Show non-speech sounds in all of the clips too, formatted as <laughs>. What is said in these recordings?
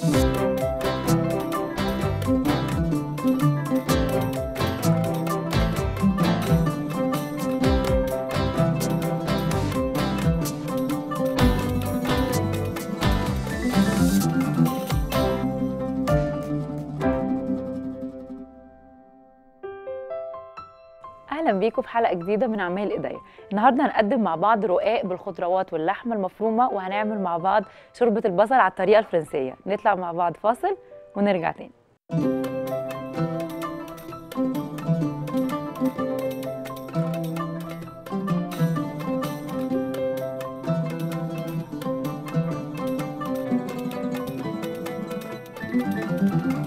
Thank you. بيكم في حلقة جديدة من اعمال إيديا. النهارده هنقدم مع بعض رقاق بالخضروات واللحمة المفرومة وهنعمل مع بعض شوربة البصل على الطريقة الفرنسية. نطلع مع بعض فاصل ونرجع تاني. اول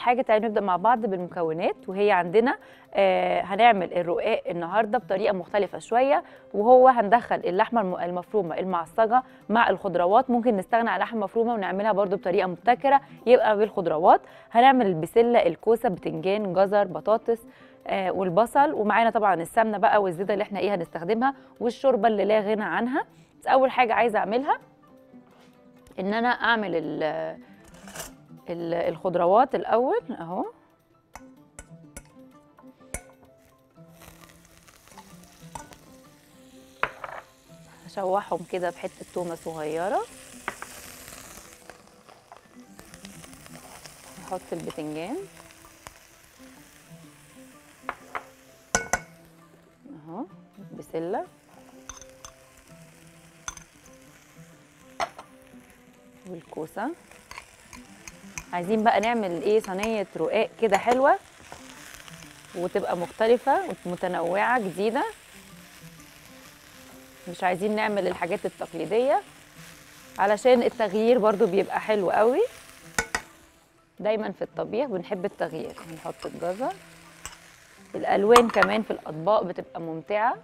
حاجة تعالوا نبدأ مع بعض بالمكونات وهي عندنا آه هنعمل الرقاق النهارده بطريقة مختلفة شوية وهو هندخل اللحمة الم- المفرومة المعصجة مع الخضروات. ممكن نستغنى عن لحمة مفرومة ونعملها برده بطريقة مبتكرة يبقى بالخضروات. هنعمل البسلة الكوسة بتنجان جزر بطاطس آه والبصل ومعانا طبعا السمنة بقى والزيت اللي إحنا إيه هنستخدمها والشوربة اللي لا غنى عنها. أول حاجة عايزة أعملها إن أنا أعمل الخضروات الأول أهو. هشوحهم كده بحتة تومة صغيرة. نحط البتنجان. أهو بسلة. والكوسة. عايزين بقى نعمل إيه؟ صينية رقاق كده حلوة وتبقى مختلفة ومتنوعة جديدة. مش عايزين نعمل الحاجات التقليدية علشان التغيير برضو بيبقى حلو قوي. دايما في الطبيخ بنحب التغيير نحط الجزر. الألوان كمان في الأطباق بتبقى ممتعة.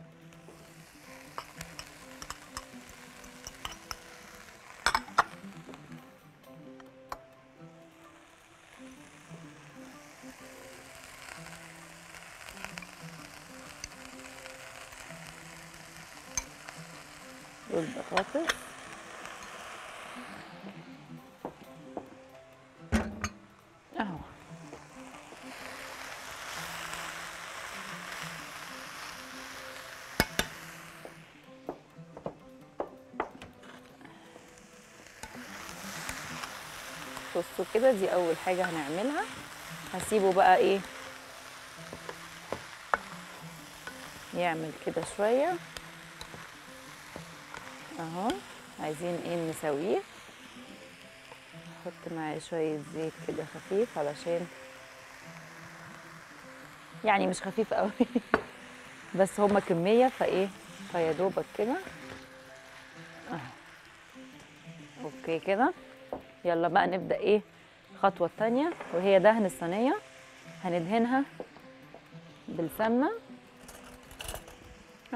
والبطاطس اهو بصوا كده دي أول حاجة هنعملها. هسيبه بقى إيه يعمل كده شوية. اهو عايزين إيه نسويه؟ نحط معاه شوية زيت كده خفيف علشان يعني مش خفيف قوي. <laughs> بس هما كمية فايه فيا دوبك كده. اهو أوكي كده. يلا بقى نبدأ إيه الخطوه الثانية وهي دهن الصينية. هندهنها بالسمنة.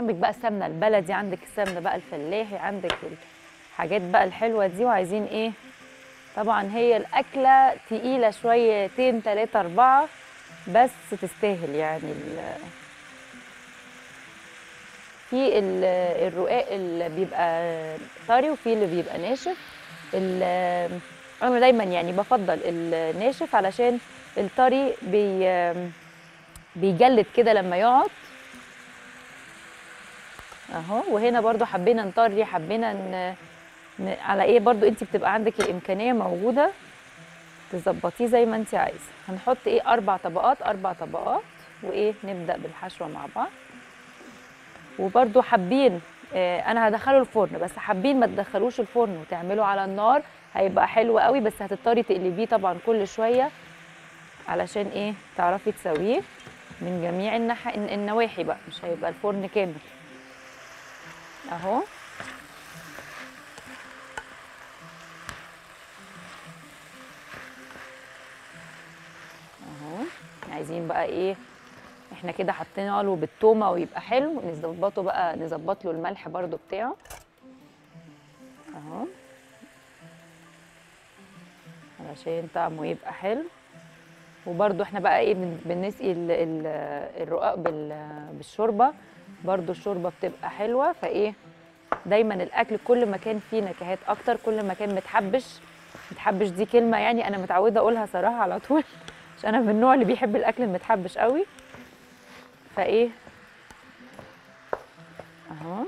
عندك بقى السمنة البلدي عندك السمنة بقى الفلاحي عندك الحاجات بقى الحلوة دي وعايزين إيه؟ طبعا هي الأكلة تقيلة شويتين تلاتة أربعة بس تستاهل يعني في ال- الرقاق اللي بيبقى طري وفي اللي بيبقى ناشف. أنا دايما يعني بفضل الناشف علشان الطري بي بيجلد كده لما يقعد. اهو وهنا برضو حبينا نطري حبينا ن... ن... على إيه برضو انت بتبقى عندك الامكانية موجودة تظبطيه زي ما انت عايزة. هنحط إيه؟ أربع طبقات أربع طبقات وايه؟ نبدأ بالحشوة مع بعض. وبرضو حابين آه أنا هدخله الفرن بس حابين ما تدخلوش الفرن وتعملوا على النار هيبقى حلو قوي بس هتضطري تقلبيه طبعا كل شوية علشان إيه؟ تعرفي تسويه من جميع. النواحي بقى مش هيبقى الفرن كامل. أهو. أهو. عايزين بقى إيه؟ إحنا كده حطينا له بالتومة ويبقى حلو. نظبطه بقى نظبط له الملح برده بتاعه. أهو. علشان طعمه يبقى حلو. وبرده إحنا بقى إيه بن- بنسقي ال- ال- الرقاق بال- بالشوربة. برده الشوربة بتبقى حلوة فإيه دايما الأكل كل ما كان فيه نكهات أكتر كل ما كان متحبش متحبش دي كلمة يعني أنا متعودة أقولها صراحة على طول <laughs> عشان أنا من النوع اللي بيحب الأكل المتحبش قوي. فإيه أهو.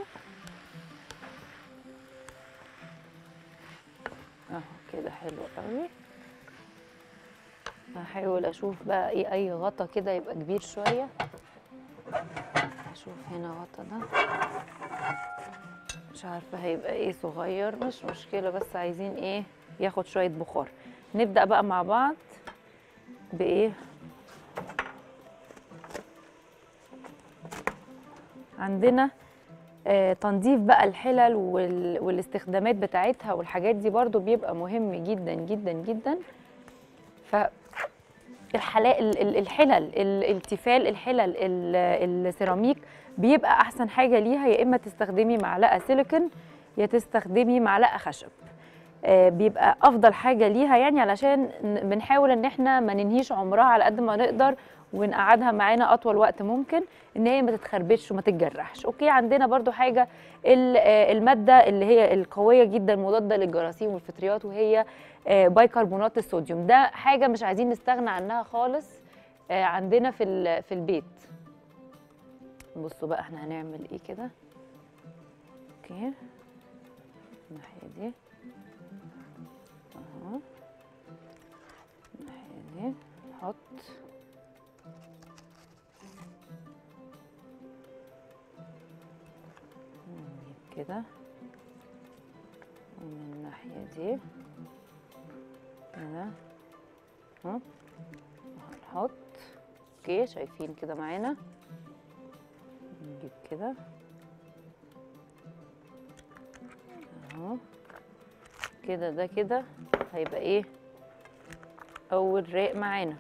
أهو كده حلو قوي. هحاول أشوف بقى إيه أي غطا كده يبقى كبير شوية. أشوف هنا غطا ده. مش عارفة هيبقى إيه صغير مش مشكلة بس عايزين إيه ياخد شوية بخار. نبدأ بقى مع بعض بإيه؟ عندنا آه، تنظيف بقى الحلل وال... والاستخدامات بتاعتها والحاجات دي برضو بيبقى مهم جدا جدا جدا. ف الحلل ال- التيفال الحلل ال- السيراميك بيبقى أحسن حاجة ليها يا إما تستخدمي معلقة سيليكون يا تستخدمي معلقة خشب. آه، بيبقى أفضل حاجة ليها يعني علشان بنحاول إن إحنا ما ننهيش عمرها على قد ما نقدر ونقعدها معانا أطول وقت ممكن إن هي ما تتخربش وما تتجرحش. okay عندنا برضو حاجة آه، المادة اللي هي القوية جدا مضادة للجراثيم والفطريات وهي آه، بايكربونات الصوديوم. ده حاجة مش عايزين نستغنى عنها خالص آه، عندنا في في البيت. بصوا بقى إحنا هنعمل إيه كده. okay. الناحية دي. أهو. الناحية دي. نحط كده ومن الناحية دي. كده أهو. وهنحط أوكي شايفين كده معانا. نجيب كده. أهو. كده ده كده هيبقى إيه؟ أول راق معانا.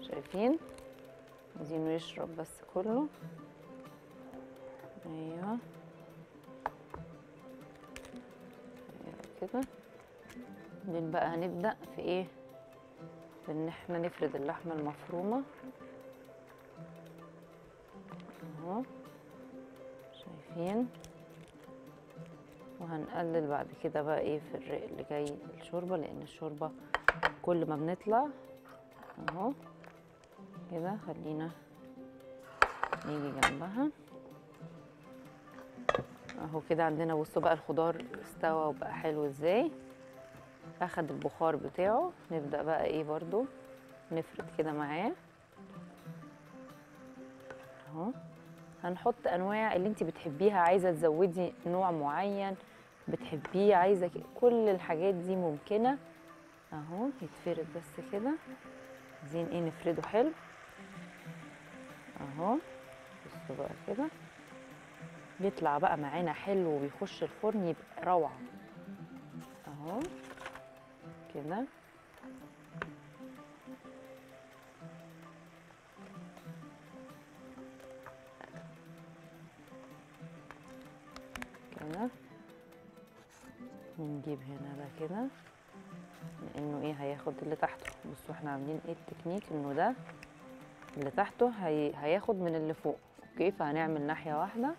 شايفين؟ عايزينه يشرب بس كله. أيوه. بعدين بقى هنبدأ في إيه؟ في إن إحنا نفرد اللحمة المفرومة. أهو. شايفين؟ وهنقلل بعد كده بقى إيه في الرق اللي جاي الشوربة لأن الشوربة كل ما بنطلع أهو. كده خلينا نيجي جنبها. أهو كده عندنا بصوا بقى الخضار استوى وبقى حلو إزاي. أخد البخار بتاعه. نبدأ بقى إيه برضو؟ نفرد كده معاه. أهو. هنحط أنواع اللي انت بتحبيها. عايزة تزودي نوع معين بتحبيه عايزة كل الحاجات دي ممكنة. أهو يتفرد بس كده. عايزين إيه؟ نفرده حلو. أهو. بصوا بقى كده. بيطلع بقى معانا حلو وبيخش الفرن يبقى روعة. أهو. كده كده ونجيب هنا ده كده لأنه إيه هياخد اللي تحته بصوا إحنا عاملين إيه التكنيك انه ده اللي تحته هي... هياخد من اللي فوق okay فهنعمل ناحيه واحدة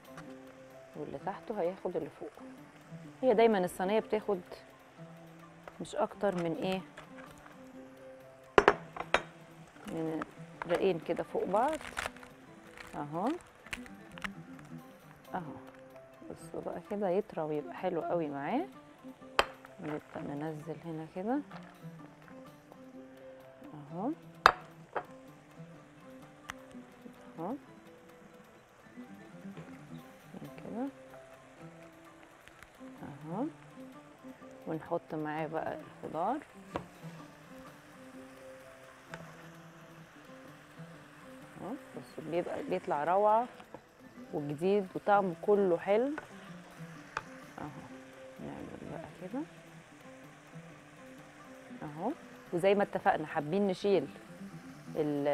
واللي تحته هياخد اللي فوق هي دايما الصينيه بتاخد مش أكتر من إيه؟ من رقين كده فوق بعض. أهو. أهو. بصوا بقى كده يطرى ويبقى حلو قوي معاه. نبدأ ننزل هنا كده. أهو. أهو. كده. أهو. ونحط معاه بقى الخضار. بصوا بيبقى بيطلع روعة وجديد وطعمه كله حلو. أهو نعمل بقى كده. أهو وزي ما اتفقنا حابين نشيل ال-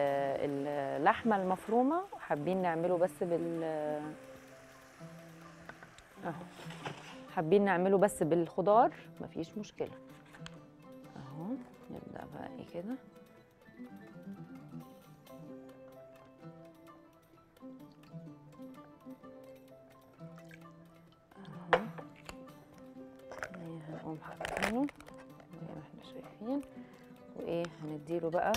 اللحمة المفرومة حابين نعمله بس بال أهو. حابين نعمله بس بالخضار مفيش مشكلة. أهو نبدأ بقى إيه كده؟ زي هنقوم حاطينه؟ زي ما إحنا شايفين. وإيه هنديله بقى؟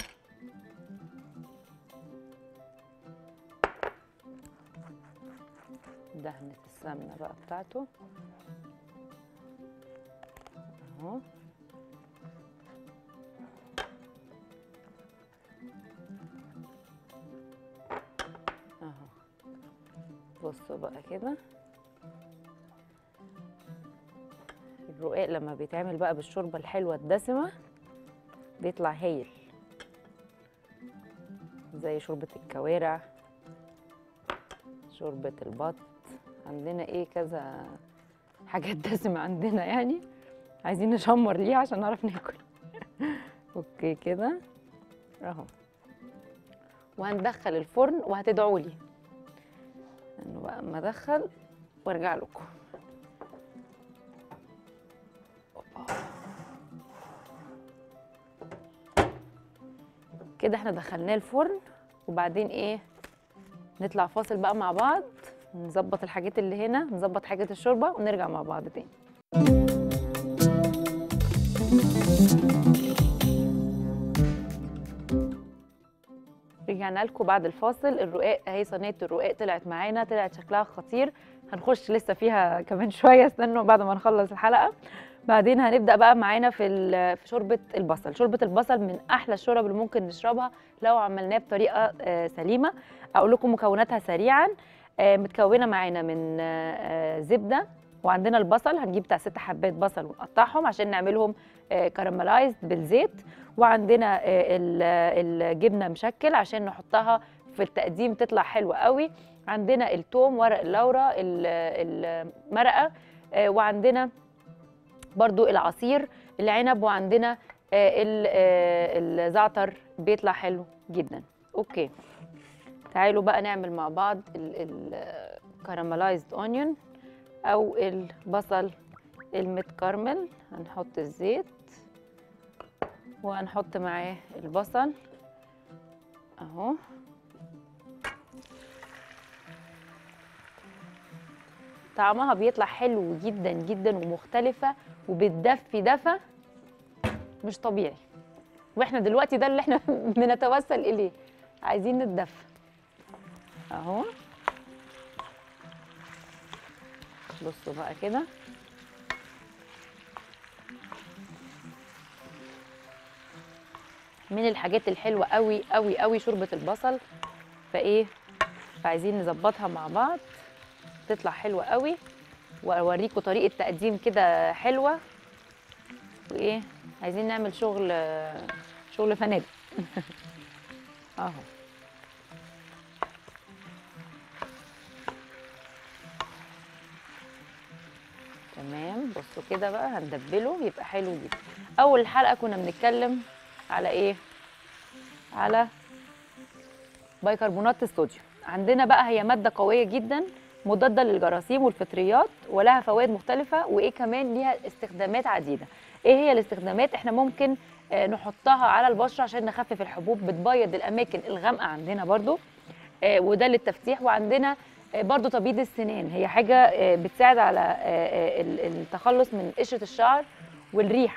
دهنة السمنة بقى بتاعته. أهو. أهو. بصوا بقى كده. الرقاق لما بيتعمل بقى بالشوربة الحلوة الدسمة بيطلع هايل زي شوربة الكوارع شوربة البط. عندنا إيه كذا حاجات دسمة عندنا يعني. عايزين نشمر ليها عشان نعرف ناكل. <laughs> أوكي كده. اهو. وهندخل الفرن وهتدعوا لي. انه بقى أما أدخل وأرجع لكم. كده إحنا دخلناه الفرن. وبعدين إيه؟ نطلع فاصل بقى مع بعض. نظبط الحاجات اللي هنا نظبط حاجة الشوربة ونرجع مع بعض تاني. رجعنا لكم بعد الفاصل. الرقاق اهي صينية الرقاق طلعت معانا طلعت شكلها خطير. هنخش لسه فيها كمان <laughs> شوية استنوا بعد ما نخلص الحلقة. بعدين هنبدأ بقى معانا في في شوربة البصل. شوربة البصل من أحلى الشورب اللي ممكن نشربها لو عملناها بطريقة آه، سليمة. أقول لكم مكوناتها سريعا. متكونة معانا من آه، آه، زبدة وعندنا البصل. هنجيب بتاع ست حبات بصل ونقطعهم عشان نعملهم كراملايزد بالزيت. وعندنا آه، ال- الجبنة مشكل عشان نحطها في التقديم تطلع حلوة قوي. عندنا التوم ورق اللورا ال- المرقة آه، وعندنا برضو العصير العنب وعندنا آه، ال- آه، الزعتر. بيطلع حلو جدا. okay. تعالوا بقى نعمل مع بعض ال caramelized onion أو البصل المتكرمل. هنحط الزيت وهنحط معاه البصل. أهو. طعمها بيطلع حلو جدا جدا ومختلفة وبتدفي دفى مش طبيعي. وإحنا دلوقتي ده اللي إحنا <laughs> بنتوسل إليه. عايزين نتدفى اهو. بصوا بقى كده. من الحاجات الحلوة قوي قوي قوي شوربة البصل. فإيه؟ فعايزين نظبطها مع بعض. تطلع حلوة قوي. واوريكم طريقة تقديم كده حلوة. وإيه؟ عايزين نعمل شغل شغل فنادق. <laughs> أهو. كده بقى هندبله يبقى حلو جدا. أول حلقة كنا بنتكلم على إيه؟ على بيكربونات الصوديوم. عندنا بقى هي مادة قوية جدا مضادة للجراثيم والفطريات ولها فوائد مختلفة وإيه كمان؟ ليها استخدامات عديدة. إيه هي الاستخدامات؟ إحنا ممكن آه، نحطها على البشرة عشان نخفف الحبوب بتبيض الأماكن الغامقة عندنا برضو آه، وده للتفتيح. وعندنا برضو تبييض السنان. هي حاجة آه، بتساعد على آه، آه، ال- التخلص من قشرة الشعر والريح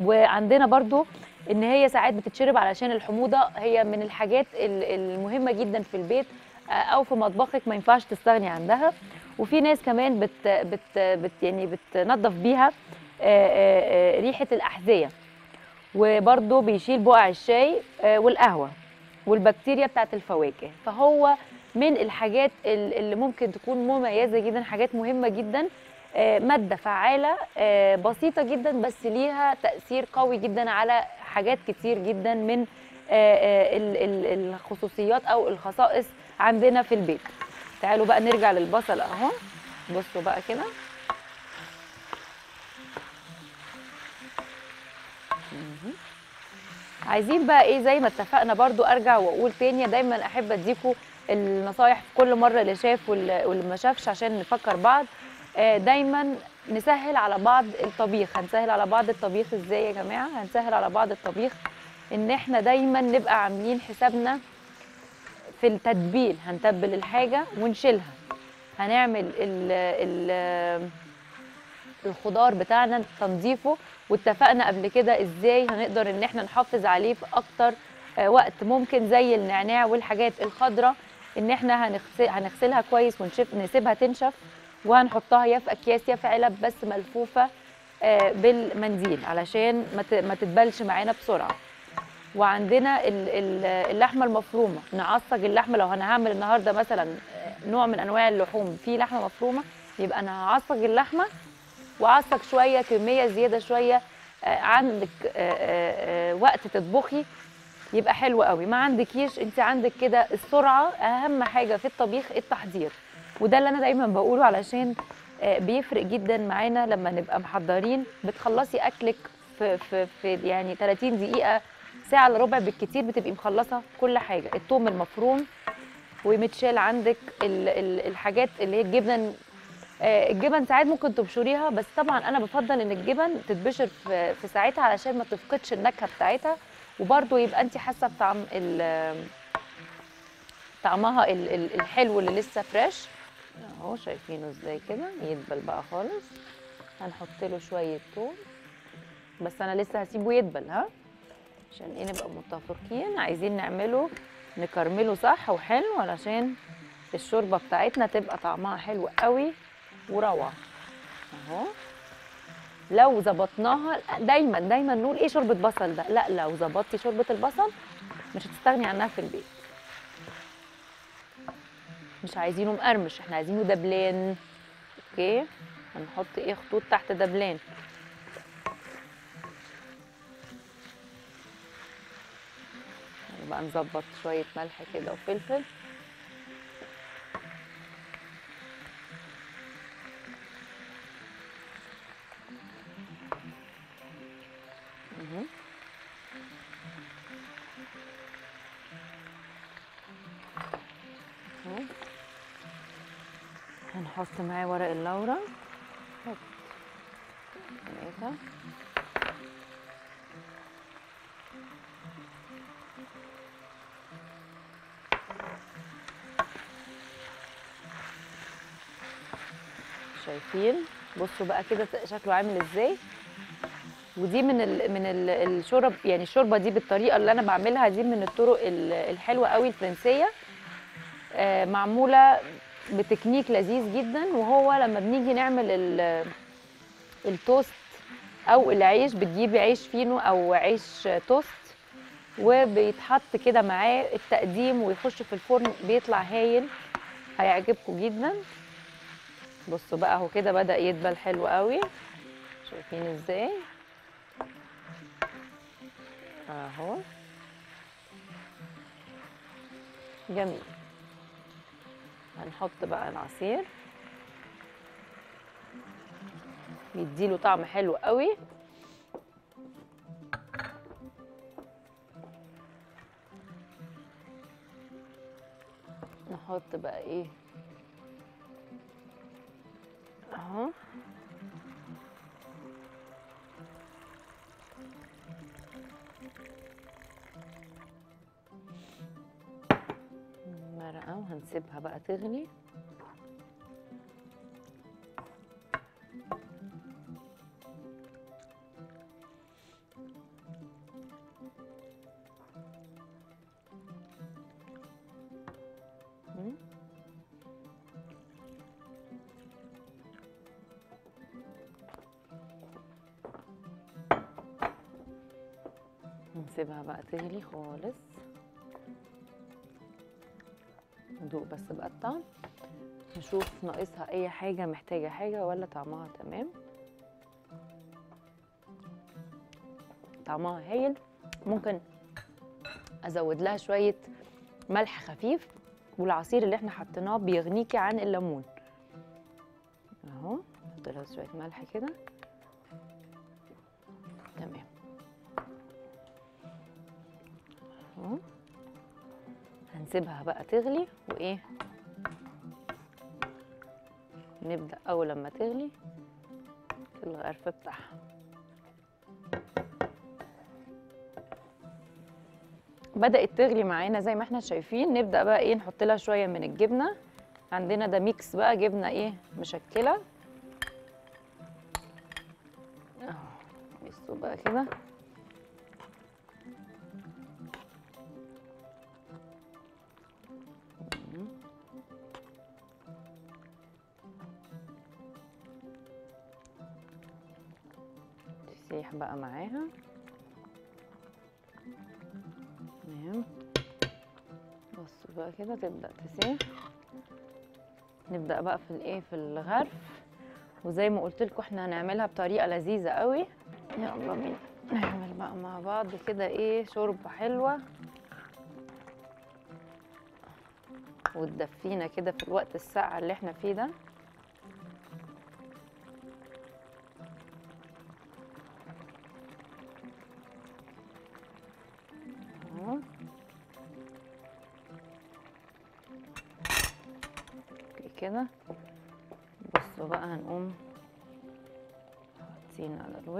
وعندنا برضو إن هي ساعات بتتشرب علشان الحموضة. هي من الحاجات ال- المهمة جدا في البيت آه، أو في مطبخك ما ينفعش تستغني عنها. وفي ناس كمان بت بت, بت يعني بتنظف بيها آه، آه، آه، ريحة الأحذية. وبرضو بيشيل بقع الشاي آه، والقهوة. والبكتيريا بتاعت الفواكه. فهو من الحاجات ال- اللي ممكن تكون مميزة جدا حاجات مهمة جدا آه، مادة فعالة آه، بسيطة جدا بس ليها تأثير قوي جدا على حاجات كتير جدا من آه، ال- ال- الخصوصيات أو الخصائص عندنا في البيت. تعالوا بقى نرجع للبصل أهو. بصوا بقى كده. عايزين بقى إيه زي ما اتفقنا برضو أرجع وأقول تاني دايما أحب اديكم النصايح في كل مرة اللي شاف واللي واللي ما شافش عشان نفكر بعض. آه، دايما نسهل على بعض الطبيخ. هنسهل على بعض الطبيخ إزاي يا جماعة؟ هنسهل على بعض الطبيخ إن إحنا دايما نبقى عاملين حسابنا في التتبيل. هنتبل الحاجة ونشيلها. هنعمل ال ال الخضار بتاعنا تنظيفه واتفقنا قبل كده إزاي هنقدر إن إحنا نحافظ عليه في أكتر آه، وقت. ممكن زي النعناع والحاجات الخضراء إن إحنا هنغسل هنغسلها كويس ونشف نسيبها تنشف وهنحطها يا في أكياس يا في علب بس ملفوفة آه، بالمنديل علشان ما تتبلش معانا بسرعة. وعندنا ال- ال- اللحمة المفرومة. نعصج اللحمة لو أنا هعمل النهارده مثلا آه، نوع من أنواع اللحوم فيه لحمة مفرومة يبقى أنا هعصج اللحمة واعصج شوية كمية زيادة شوية آه، عندك آه، آه، وقت تطبخي يبقى حلو قوي. ما عندكيش انت عندك كده السرعة أهم حاجة في الطبيخ التحضير. وده اللي أنا دايما بقوله علشان بيفرق جدا معانا لما نبقى محضرين. بتخلصي أكلك في في في يعني 30 دقيقة ساعة إلا ربع بالكتير بتبقي مخلصة كل حاجة. الثوم المفروم ومتشال عندك ال- ال- الحاجات اللي هي الجبن آه، الجبن ساعات ممكن تبشريها بس طبعا أنا بفضل إن الجبن تتبشر في ساعتها علشان ما تفقدش النكهة بتاعتها وبرده يبقى أنت حاسة بطعم طعمها ال- ال- الحلو اللي لسه فريش أهو شايفينه إزاي كده؟ يدبل بقى خالص. هنحط له شوية توم. بس أنا لسه هسيبه يدبل ها؟ عشان إيه نبقى متفقين؟ عايزين نعمله نكرمله صح وحلو علشان الشوربة بتاعتنا تبقى طعمها حلو قوي. وروعه اهو. لو ظبطناها دايما دايما نقول إيه شوربة بصل ده؟ لا لو ظبطتي شوربة البصل مش هتستغني عنها في البيت. مش عايزينه مقرمش إحنا عايزينه دبلان. okay؟ هنحط إيه؟ خطوط تحت دبلان. بقى نظبط شوية ملح كده وفلفل. هنحط معاه ورق اللورة حط ثلاثة شايفين؟ بصوا بقى كده شكله عامل إزاي. ودي من ال من ال الشرب يعني الشوربة دي بالطريقة اللي أنا بعملها دي من الطرق ال- الحلوة قوي الفرنسية. آه، معمولة بتكنيك لذيذ جدا وهو لما بنيجي نعمل ال- التوست أو العيش بتجيبي عيش فينو أو عيش توست وبيتحط كده معاه التقديم ويخش في الفرن بيطلع هايل هيعجبكم جدا. بصوا بقى أهو كده بدأ يدبل حلو قوي. شايفين إزاي؟ أهو. جميل. هنحط بقى العصير. بيديله طعم حلو قوي. نحط بقى إيه؟ مرقة وهنسيبها بقى تغلي. نسيبها بقى تغلي خالص بس بقى الطعم. نشوف ناقصها أي حاجة محتاجة حاجة ولا طعمها تمام. طعمها هايل. ممكن أزود لها شوية ملح خفيف. والعصير اللي إحنا حطيناه بيغنيكي عن الليمون. أهو نحط لها شوية ملح كده. هنسيبها بقى تغلي وإيه؟ نبدأ أول لما تغلي في الغرف بتاعها. بدأت تغلي معانا زي ما إحنا شايفين. نبدأ بقى إيه؟ نحط لها شوية من الجبنة. عندنا ده ميكس بقى جبنة إيه؟ مشكلة. أهو بقى كده. بقى معاها. تمام. بصوا بقى كده تبدأ تسيح نبدأ بقى في الإيه؟ في الغرف. وزي ما قلت لكم إحنا هنعملها بطريقة لذيذة قوي. يلا بينا. نعمل بقى مع بعض كده إيه؟ شوربة حلوة. وتدفينا كده في الوقت الساقع اللي إحنا فيه ده.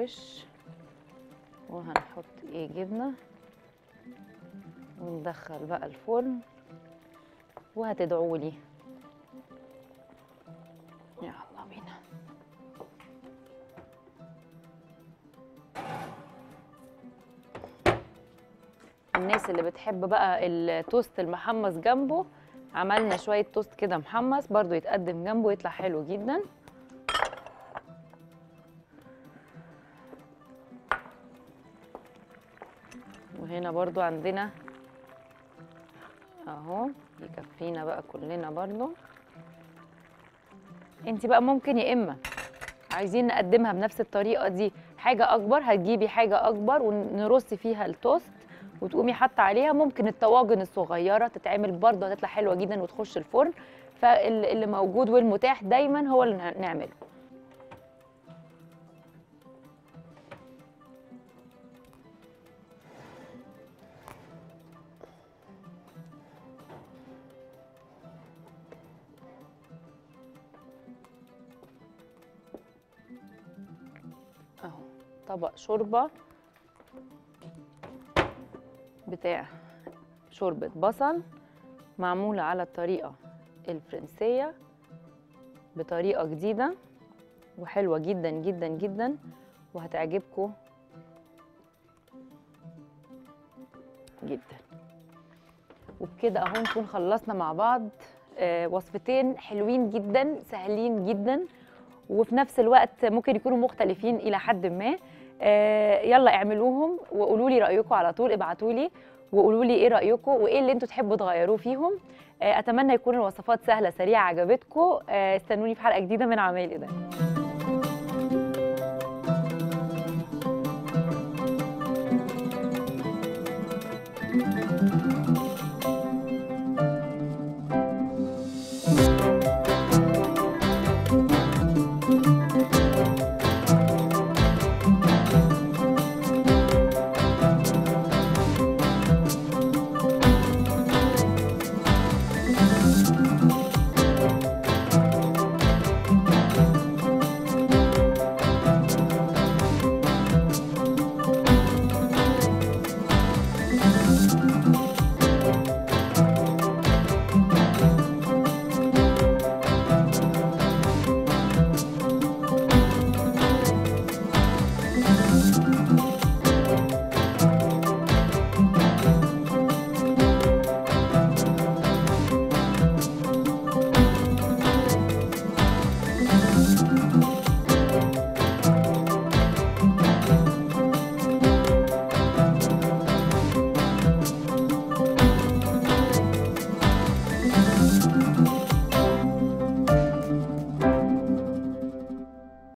الوش وهنحط إيه جبنة. وندخل بقى الفرن. وهتدعوا لي يلا بينا. الناس اللي بتحب بقى التوست المحمص جنبه عملنا شوية توست كده محمص برضو يتقدم جنبه يطلع حلو جدا. وهنا برضو عندنا. اهو يكفينا بقى كلنا برضو. انت بقى ممكن يا اما عايزين نقدمها بنفس الطريقة دي حاجة أكبر هتجيبي حاجة أكبر ونرص فيها التوست وتقومي حاطة عليها. ممكن الطواجن الصغيرة تتعمل برضه هتطلع حلوة جدا وتخش الفرن. فاللي موجود والمتاح دايما هو اللي نعمله طبق شوربة بتاع شوربة بصل معمولة على الطريقة الفرنسية بطريقة جديدة وحلوة جدا جدا جدا. وهتعجبكم جدا. وبكده أهو نكون خلصنا مع بعض. آه، وصفتين حلوين جدا سهلين جدا. وفي نفس الوقت ممكن يكونوا مختلفين إلى حد ما. يلا اعملوهم وقولوا لي رأيكم على طول ابعتوا لي وقولوا لي إيه رأيكم وايه اللي أنتوا تحبوا تغيروه فيهم. آه، اتمنى يكون الوصفات سهلة سريعة عجبتكم. آه، استنوني في حلقة جديدة من عمايل ايديا